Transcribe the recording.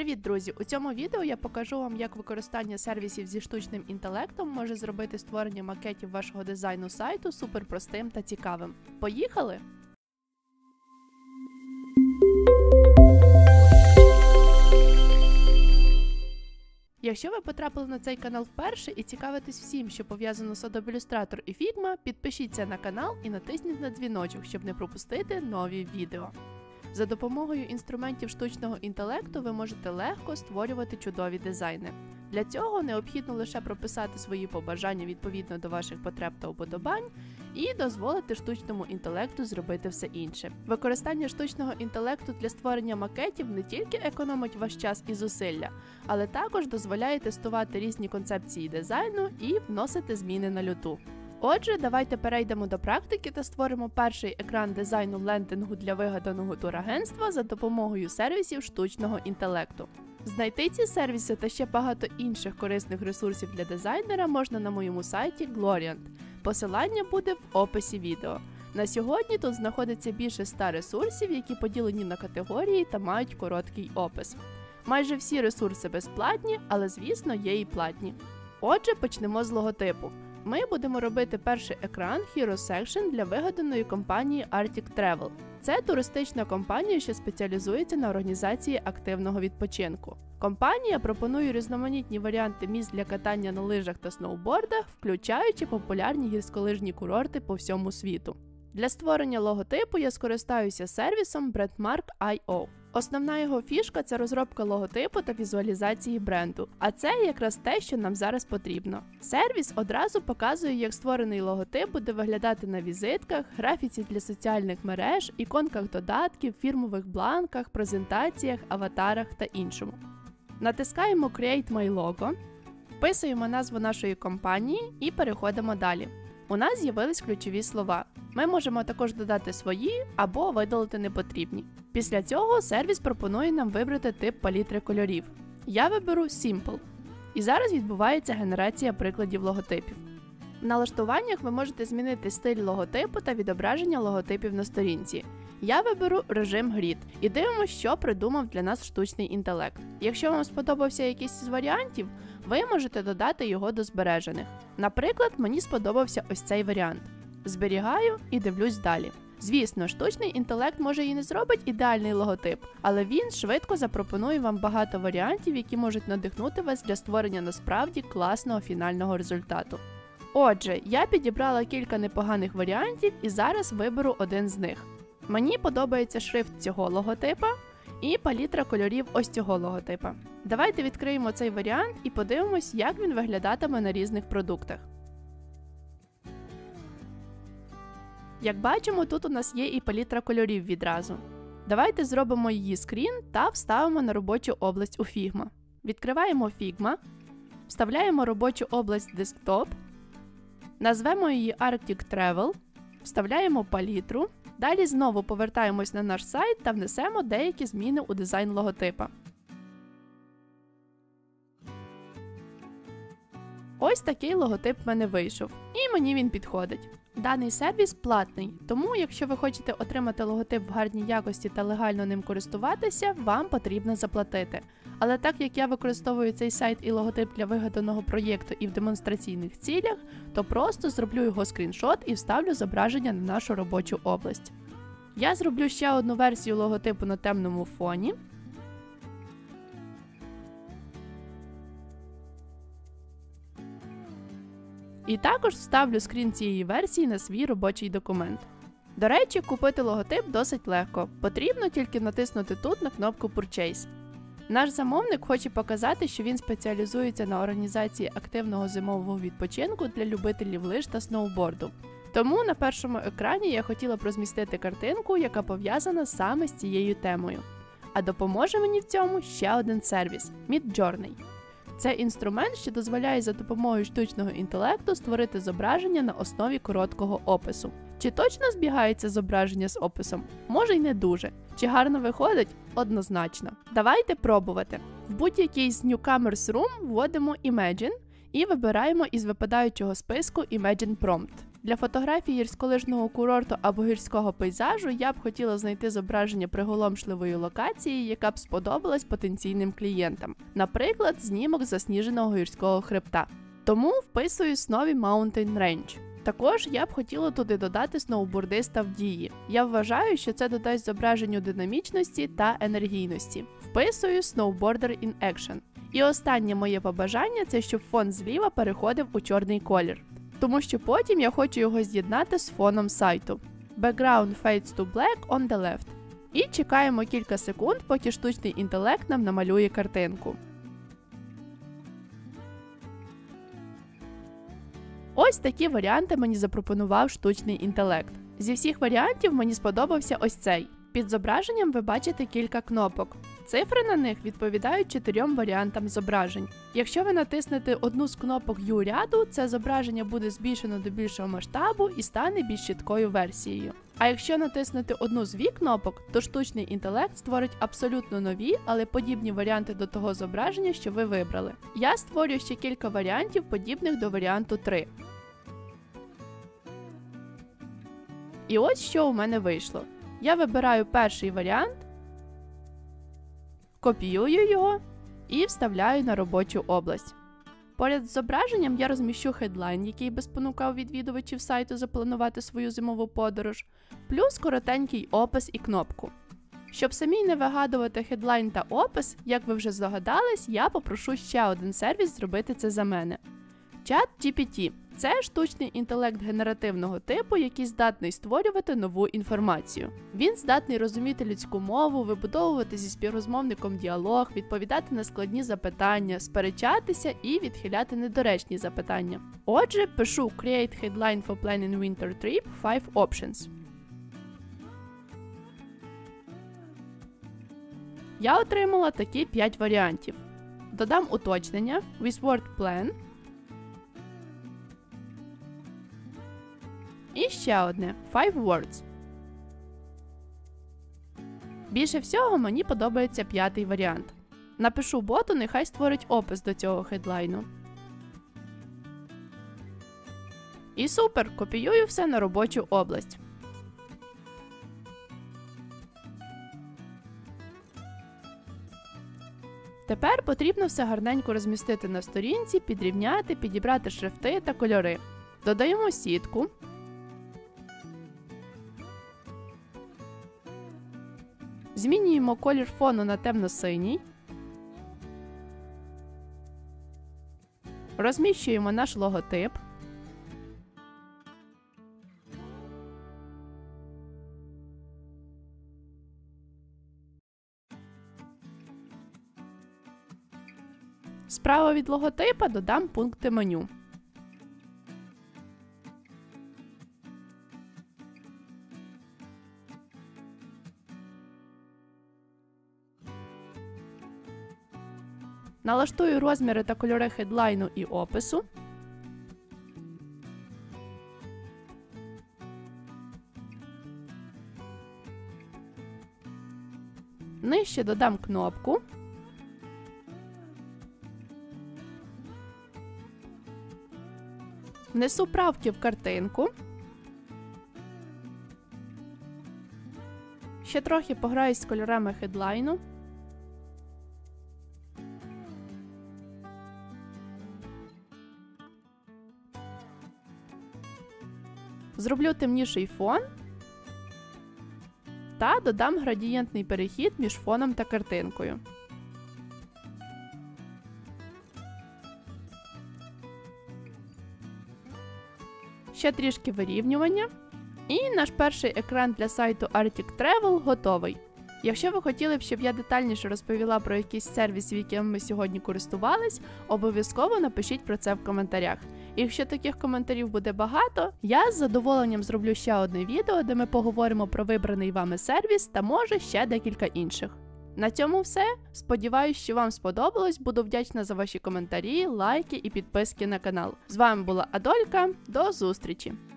Привіт, друзі! У цьому відео я покажу вам, як використання сервісів зі штучним інтелектом може зробити створення макетів вашого дизайну сайту суперпростим та цікавим. Поїхали! Якщо ви потрапили на цей канал вперше і цікавитесь всім, що пов'язано з Adobe Illustrator і Figma, підпишіться на канал і натисніть на дзвіночок, щоб не пропустити нові відео. За допомогою інструментів штучного інтелекту ви можете легко створювати чудові дизайни. Для цього необхідно лише прописати свої побажання відповідно до ваших потреб та уподобань і дозволити штучному інтелекту зробити все інше. Використання штучного інтелекту для створення макетів не тільки економить ваш час і зусилля, але також дозволяє тестувати різні концепції дизайну і вносити зміни на люту. Отже, давайте перейдемо до практики та створимо перший екран дизайну лендингу для вигаданого турагентства за допомогою сервісів штучного інтелекту. Знайти ці сервіси та ще багато інших корисних ресурсів для дизайнера можна на моєму сайті Gloriant. Посилання буде в описі відео. На сьогодні тут знаходиться більше 100 ресурсів, які поділені на категорії та мають короткий опис. Майже всі ресурси безплатні, але звісно є і платні. Отже, почнемо з логотипу. Ми будемо робити перший екран Hero Section для вигаданої компанії Arctic Travel. Це туристична компанія, що спеціалізується на організації активного відпочинку. Компанія пропонує різноманітні варіанти місць для катання на лижах та сноубордах, включаючи популярні гірськолижні курорти по всьому світу. Для створення логотипу я скористаюся сервісом Brandmark.io. Основна його фішка це розробка логотипу та візуалізації бренду. А це якраз те, що нам зараз потрібно. Сервіс одразу показує, як створений логотип буде виглядати на візитках, графіці для соціальних мереж, іконках додатків, фірмових бланках, презентаціях, аватарах та іншому. Натискаємо Create My Logo, вписуємо назву нашої компанії і переходимо далі. У нас з'явились ключові слова. Ми можемо також додати свої або видалити непотрібні. Після цього сервіс пропонує нам вибрати тип палітри кольорів. Я виберу Simple. І зараз відбувається генерація прикладів логотипів. В налаштуваннях ви можете змінити стиль логотипу та відображення логотипів на сторінці. Я виберу режим Grid і дивимося, що придумав для нас штучний інтелект. Якщо вам сподобався якийсь із варіантів, ви можете додати його до збережених. Наприклад, мені сподобався ось цей варіант. Зберігаю і дивлюсь далі. Звісно, штучний інтелект може і не зробить ідеальний логотип, але він швидко запропонує вам багато варіантів, які можуть надихнути вас для створення насправді класного фінального результату. Отже, я підібрала кілька непоганих варіантів і зараз виберу один з них. Мені подобається шрифт цього логотипа і палітра кольорів ось цього логотипа. Давайте відкриємо цей варіант і подивимось, як він виглядатиме на різних продуктах. Як бачимо, тут у нас є і палітра кольорів відразу. Давайте зробимо її скрін та вставимо на робочу область у Figma. Відкриваємо Figma, вставляємо робочу область Desktop, назвемо її Arctic Travel, вставляємо палітру. Далі знову повертаємось на наш сайт та внесемо деякі зміни у дизайн логотипа. Ось такий логотип в мене вийшов, і мені він підходить. Даний сервіс платний, тому якщо ви хочете отримати логотип в гарній якості та легально ним користуватися, вам потрібно заплатити. Але так як я використовую цей сайт і логотип для вигаданого проєкту і в демонстраційних цілях, то просто зроблю його скріншот і вставлю зображення на нашу робочу область. Я зроблю ще одну версію логотипу на темному фоні. І також вставлю скрін цієї версії на свій робочий документ. До речі, купити логотип досить легко. Потрібно тільки натиснути тут на кнопку Purchase. Наш замовник хоче показати, що він спеціалізується на організації активного зимового відпочинку для любителів лиж та сноуборду. Тому на першому екрані я хотіла б розмістити картинку, яка пов'язана саме з цією темою. А допоможе мені в цьому ще один сервіс Midjourney. Це інструмент, що дозволяє за допомогою штучного інтелекту створити зображення на основі короткого опису. Чи точно збігається зображення з описом? Може й не дуже. Чи гарно виходить? Однозначно. Давайте пробувати. В будь-який з Newcomers Room вводимо Imagine і вибираємо із випадаючого списку Imagine Prompt. Для фотографії гірськолижного курорту або гірського пейзажу я б хотіла знайти зображення приголомшливої локації, яка б сподобалась потенційним клієнтам, наприклад, знімок засніженого гірського хребта. Тому вписую Snowy Mountain Range. Також я б хотіла туди додати сноубордиста в дії. Я вважаю, що це додасть зображенню динамічності та енергійності. Вписую Snowboarder in Action. І останнє моє побажання це щоб фон зліва переходив у чорний колір. Тому що потім я хочу його з'єднати з фоном сайту. Background fades to black on the left. І чекаємо кілька секунд, поки штучний інтелект нам намалює картинку. Ось такі варіанти мені запропонував штучний інтелект. Зі всіх варіантів мені сподобався ось цей. Під зображенням ви бачите кілька кнопок. Цифри на них відповідають чотирьом варіантам зображень. Якщо ви натиснете одну з кнопок U ряду, це зображення буде збільшено до більшого масштабу і стане більш чіткою версією. А якщо натиснути одну з вік кнопок, то штучний інтелект створить абсолютно нові, але подібні варіанти до того зображення, що ви вибрали. Я створюю ще кілька варіантів, подібних до варіанту 3. І ось що у мене вийшло. Я вибираю перший варіант, копіюю його і вставляю на робочу область. Поряд з зображенням я розміщу хедлайн, який би спонукав відвідувачів сайту запланувати свою зимову подорож, плюс коротенький опис і кнопку. Щоб самі не вигадувати хедлайн та опис, як ви вже здогадались, я попрошу ще один сервіс зробити це за мене. Чат GPT це штучний інтелект генеративного типу, який здатний створювати нову інформацію. Він здатний розуміти людську мову, вибудовувати зі співрозмовником діалог, відповідати на складні запитання, сперечатися і відхиляти недоречні запитання. Отже, пишу Create Headline for Planning Winter Trip 5 Options. Я отримала такі 5 варіантів. Додам уточнення with word plan. Ще одне Five Words. Більше всього мені подобається п'ятий варіант. Напишу боту, нехай створить опис до цього хедлайну. І супер! Копіюю все на робочу область. Тепер потрібно все гарненько розмістити на сторінці, підрівняти, підібрати шрифти та кольори. Додаємо сітку. Змінюємо колір фону на темно-синій. Розміщуємо наш логотип. Справа від логотипа додам пункти меню. Налаштую розміри та кольори хедлайну і опису. Нижче додам кнопку. Внесу правки в картинку. Ще трохи пограюсь з кольорами хедлайну. Зроблю темніший фон та додам градієнтний перехід між фоном та картинкою. Ще трішки вирівнювання. І наш перший екран для сайту Arctic Travel готовий. Якщо ви хотіли б, щоб я детальніше розповіла про якийсь сервіс, яким ми сьогодні користувались, обов'язково напишіть про це в коментарях. Якщо таких коментарів буде багато, я з задоволенням зроблю ще одне відео, де ми поговоримо про вибраний вами сервіс та може ще декілька інших. На цьому все. Сподіваюсь, що вам сподобалось. Буду вдячна за ваші коментарі, лайки і підписки на канал. З вами була Адолька. До зустрічі!